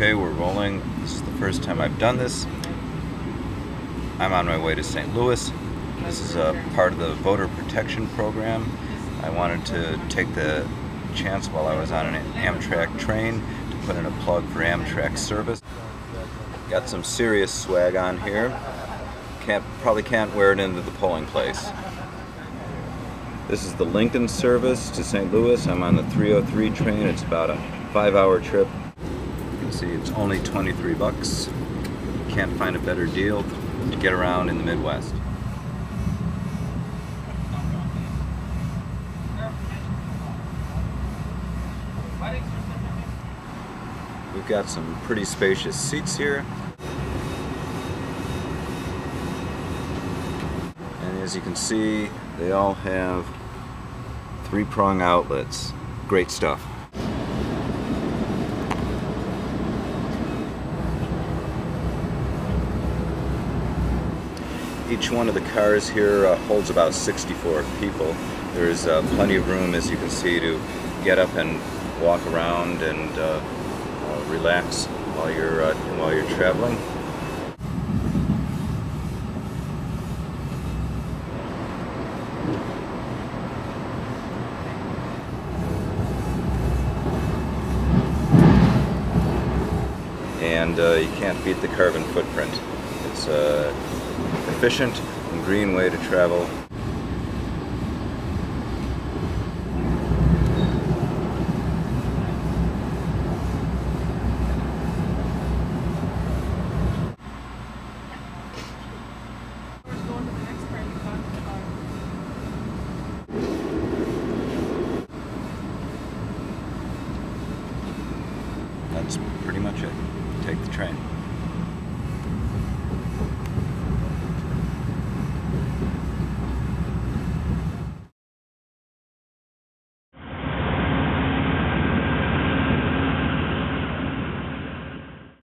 Okay, we're rolling. This is the first time I've done this. I'm on my way to St. Louis. This is a part of the voter protection program. I wanted to take the chance while I was on an Amtrak train to put in a plug for Amtrak service. Got some serious swag on here. Can't probably can't wear it into the polling place. This is the Lincoln service to St. Louis. I'm on the 303 train. It's about a five-hour trip. Can see it's only 23 bucks. Can't find a better deal to get around in the Midwest. We've got some pretty spacious seats here. And as you can see, they all have three prong outlets. Great stuff. Each one of the cars here uh, holds about 64 people. There's uh, plenty of room, as you can see, to get up and walk around and uh, uh relax while you're uh, while you're traveling. and uh, you can't beat the carbon footprint. It's a efficient and green way to travel. That's pretty much it take the train.